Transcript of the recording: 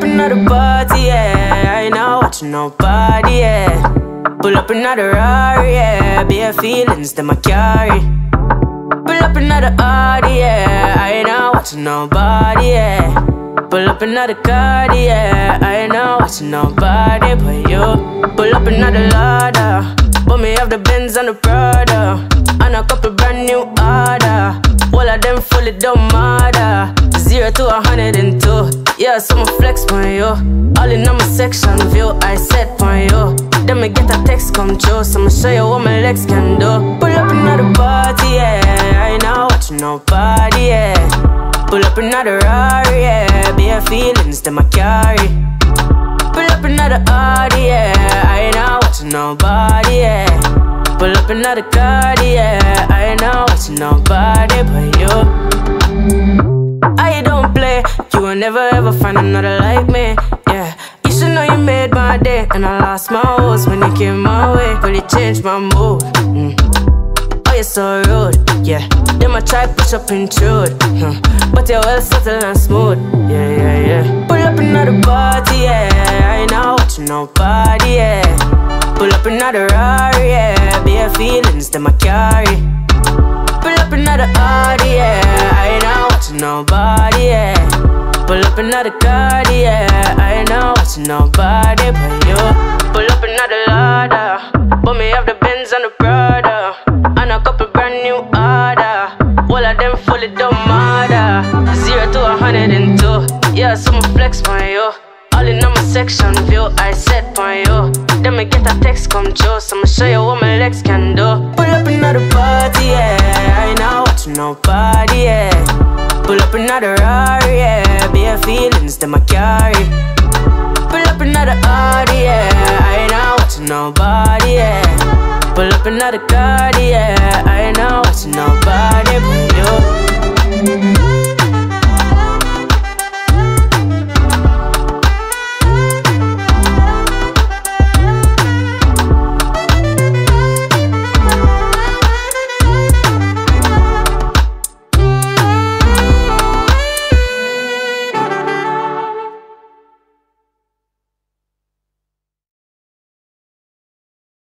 up another party, yeah. I ain't not watching nobody, yeah. Pull up another Rari, yeah. Bare feelings that I carry. Pull up another Audi, yeah. I ain't not watching nobody, yeah. Pull up another card, yeah. I ain't not watching nobody but you. Pull up another ladder. Put me off the Benz and the Prada. And a couple brand new order. All of them fully don't matter. Zero to a hundred and. Yeah, so I'ma flex on you. All in on my section view, I set on you. Then me get a text come so I'ma show you what my legs can do. Pull up another party, yeah. I ain't not watching nobody, yeah. Pull up another Rari, yeah. Bare feelings that I carry. Pull up another Audi, yeah. I ain't not watching nobody, yeah. Pull up another card, yeah. I ain't not watching nobody but you. Never ever find another like me, yeah. You should know you made my day, and I lost my horse when you came my way, but it changed my mood. Mm. Oh, you're so rude, yeah. Then I try push up intrude, huh. but you're well subtle and smooth, yeah, yeah, yeah. Pull up another party, yeah. I ain't out watching nobody, yeah. Pull up another Rari, yeah. Bare feelings that I carry. Pull up another Audi, yeah. I ain't out watching nobody, yeah. Pull up another card, yeah. I ain't not watching nobody but you. Pull up another ladder. Put me off the Benz and the Prada. And a couple brand new order. All of them fully don't matter. Zero to a hundred and two. Yeah, so I'ma flex on you. All in on my section view, I set on you. Then me get a text come true, so I'ma show you what my legs can do. Rari, yeah. Bare feelings that I carry. Pull up another Audi, yeah. I ain't not watching nobody, yeah. Pull up another card, yeah.